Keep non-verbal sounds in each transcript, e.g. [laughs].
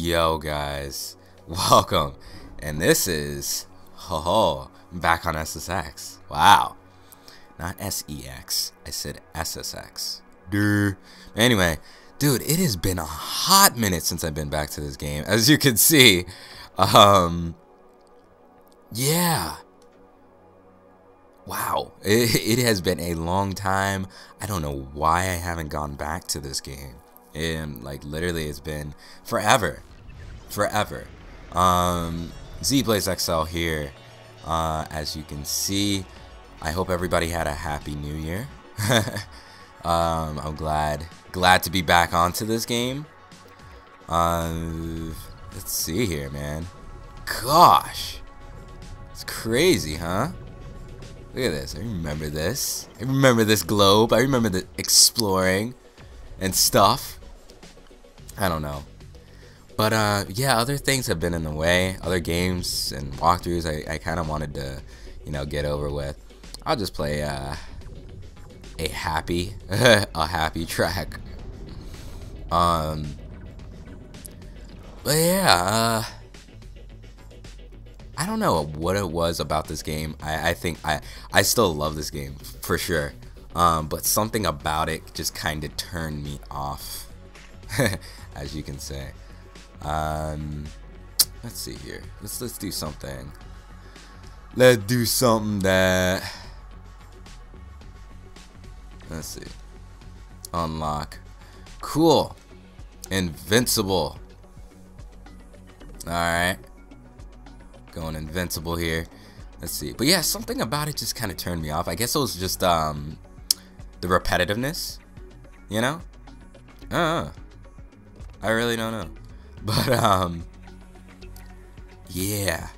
Yo guys, [laughs] welcome. And this is, ho ho, back on SSX. Wow. Not SEX, I said SSX. Duh. Anyway, dude, it has been a hot minute since I've been back to this game. As you can see, um, yeah. Wow, [laughs] it, it has been a long time. I don't know why I haven't gone back to this game and like literally it's been forever forever. Um ZBlazeXL here uh as you can see. I hope everybody had a happy new year. [laughs] Um i'm glad glad to be back onto this game. Uh let's see here man. Gosh it's crazy huh? Look at this i remember this. I remember this globe i remember the exploring and stuff. I don't know. But uh, yeah, other things have been in the way. Other games and walkthroughs I, I kind of wanted to, you know, get over with. I'll just play uh, a happy, [laughs] a happy track. Um, but yeah, uh, I don't know what it was about this game. I, I think I, I still love this game for sure. Um, but something about it just kind of turned me off. [laughs] as you can say. Um, let's see here. Let's let's do something. Let's do something that. Let's see. Unlock. Cool. Invincible. Alright. Going invincible here. Let's see. But yeah, something about it just kind of turned me off. I guess it was just um the repetitiveness. You know? Uh, I really don't know. But, um, yeah.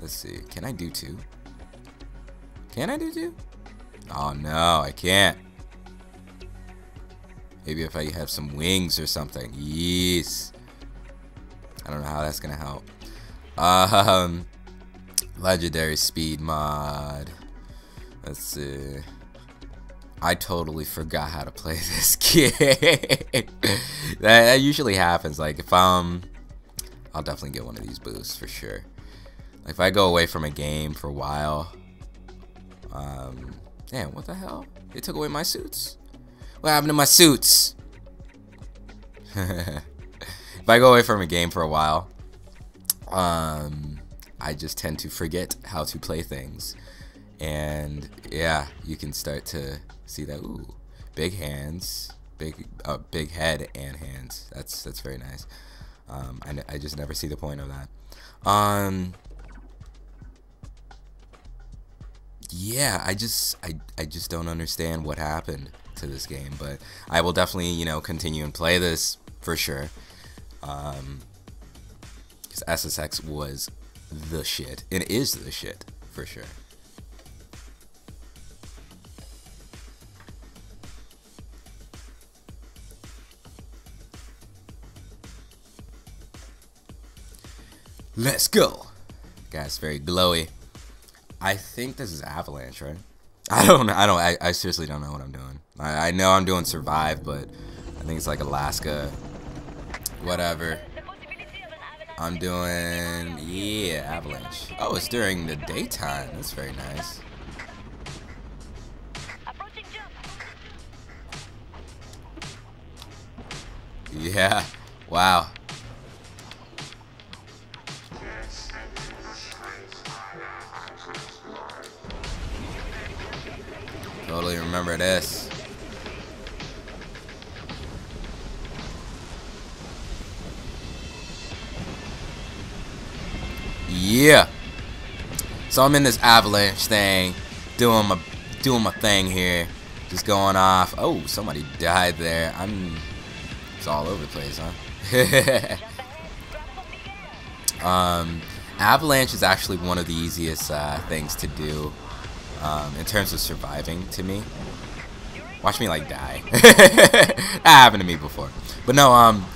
Let's see. Can I do two? Can I do two? Oh, no, I can't. Maybe if I have some wings or something. Yes. I don't know how that's going to help. Um, legendary speed mod. Let's see. I totally forgot how to play [laughs] this game. that, that, usually happens. Like if um, I'll definitely get one of these boosts for sure. Like, if I go away from a game for a while, um, damn, what the hell? They took away my suits. What happened to my suits? [laughs] if I go away from a game for a while, um, I just tend to forget how to play things and yeah, you can start to see that. Ooh, big hands, big uh, big head and hands. That's that's very nice. Um, I, I just never see the point of that. Um, yeah, I just I I just don't understand what happened to this game, but I will definitely you know continue and play this for sure. Um, because SSX was the shit. It is the shit for sure. Let's go. Guy's very glowy. I think this is Avalanche, right? I don't know. I don't. I, I seriously don't know what I'm doing. I, I know I'm doing Survive, but I think it's like Alaska. Whatever. I'm doing yeah Avalanche. Oh, it's during the daytime. That's very nice. Yeah. Wow. Totally remember this. Yeah. So I'm in this avalanche thing, doing my doing my thing here, just going off. Oh, somebody died there. I'm. It's all over the place, huh? [laughs] um, avalanche is actually one of the easiest uh, things to do um, in terms of surviving to me. Watch me like die. [laughs] that happened to me before. But no, um,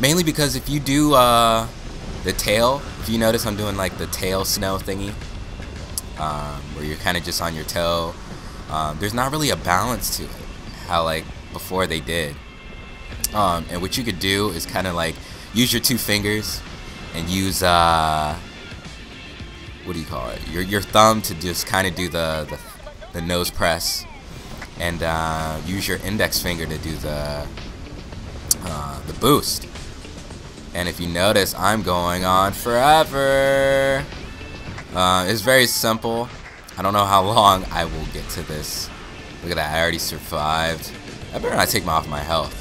mainly because if you do uh, the tail, if you notice I'm doing like the tail snow thingy, um, where you're kind of just on your toe, um, there's not really a balance to it. How like before they did. Um, and what you could do is kind of like use your two fingers and use uh, what do you call it? Your your thumb to just kind of do the, the, the nose press, and uh, use your index finger to do the uh, the boost. And if you notice, I'm going on forever. Uh, it's very simple. I don't know how [laughs] long I will get to this. Look at that, I already survived. I better not take my off my health.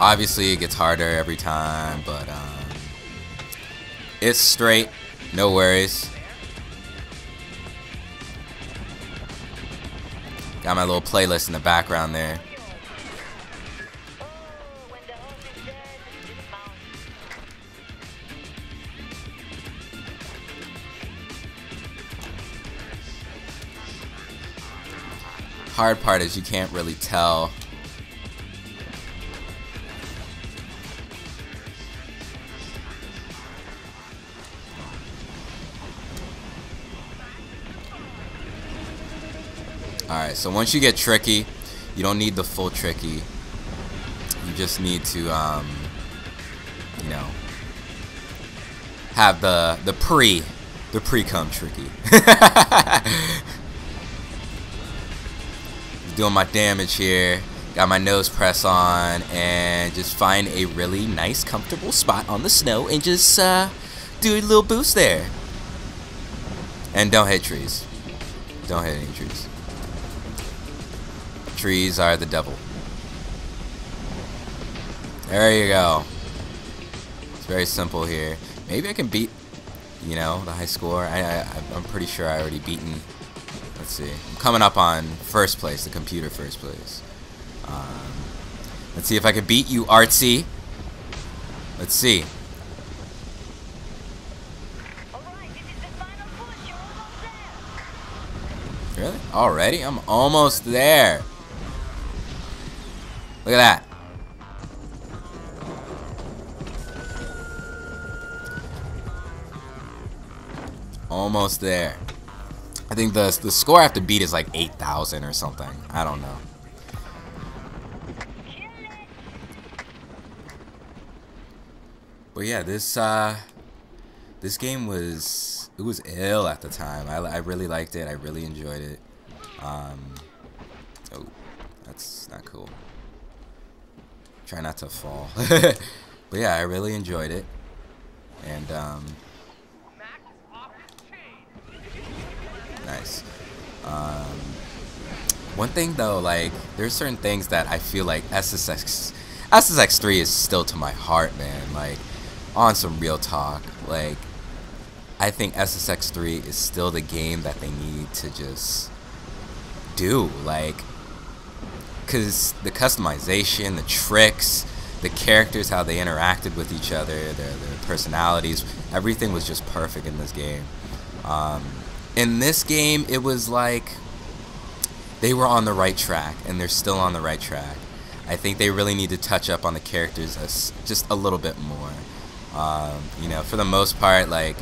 Obviously, it gets harder every time, but um, it's straight. No worries. Got my little playlist in the background there. hard part is you can't really tell Alright, so once you get tricky, you don't need the full tricky. You just need to, um, you know, have the, the pre, the pre-come tricky. [laughs] doing my damage here. Got my nose press on and just find a really nice comfortable spot on the snow and just uh, do a little boost there. And don't hit trees. Don't hit any trees. Trees are the devil. There you go. It's very simple here. Maybe I can beat, you know, the high score. I, I, I'm pretty sure I already beaten Let's see. I'm coming up on first place, the computer first place. Um, let's see if I can beat you, Artsy. Let's see. Really? Already? I'm almost there. Look at that. Almost there. I think the the score I have to beat is like 8,000 or something. I don't know. But yeah, this uh, this game was it was ill at the time. I, I really liked it. I really enjoyed it. Um, oh, that's not cool. Try not to fall. [laughs] but yeah, I really enjoyed it. And um, nice. Um, one thing though, like there's certain things that I feel like SSX SSX 3 is still to my heart, man. Like on some real talk, like I think SSX 3 is still the game that they need to just do, like because the customization, the tricks, the characters, how they interacted with each other, their, their personalities, everything was just perfect in this game. Um, in this game, it was like they were on the right track, and they're still on the right track. I think they really need to touch up on the characters just a little bit more. Um, you know, for the most part, like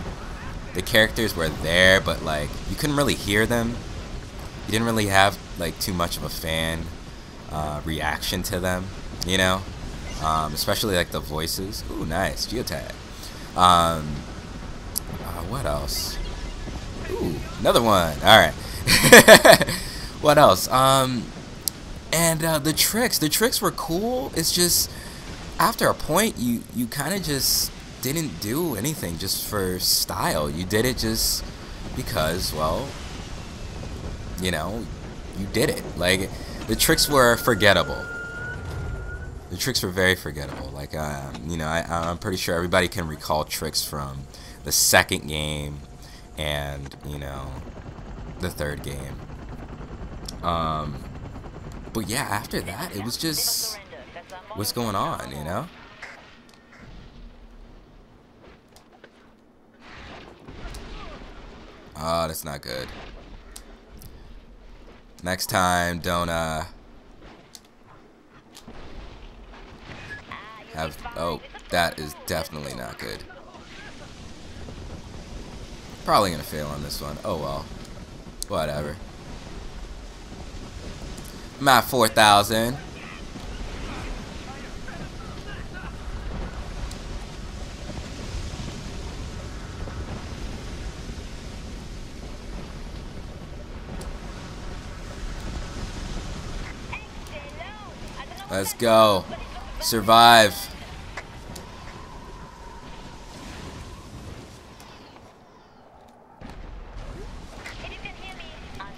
the characters were there, but like you couldn't really hear them. You didn't really have like too much of a fan uh, reaction to them. You know, um, especially like the voices. Ooh, nice geotag. Um, uh, what else? Ooh, another one. All right. [laughs] what else? Um, and uh, the tricks. The tricks were cool. It's just after a point, you you kind of just didn't do anything just for style. You did it just because, well, you know, you did it. Like the tricks were forgettable. The tricks were very forgettable. Like, um, you know, I, I'm pretty sure everybody can recall tricks from the second game and you know the third game. Um, but yeah, after that, it was just what's going on, you know. Oh, that's not good. Next time, don't uh have. Oh, that is definitely not good. Probably gonna fail on this one. Oh well. Whatever. I'm 4,000. Let's go. Survive.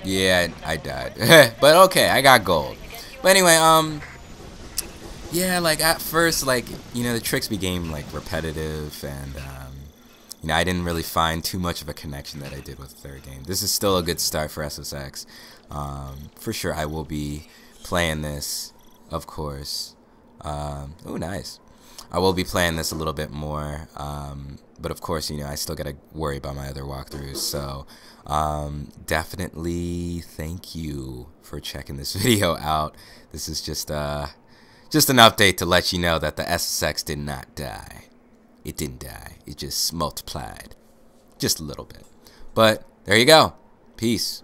Yeah, I died. [laughs] but okay, I got gold. But anyway, um, yeah, like at first, like, you know, the tricks became like repetitive and, um, you know, I didn't really find too much of a connection that I did with the third game. This is still a good start for SSX. Um, for sure, I will be playing this, of course. Um, oh, nice. I will be playing this a little bit more, um, but of course, you know, I still gotta worry about my other walkthroughs. So, um, definitely thank you for checking this [laughs] video out. This is just uh, just an update to let you know that the SSX did not die. It didn't die. It just multiplied, just a little bit. But there you go. Peace.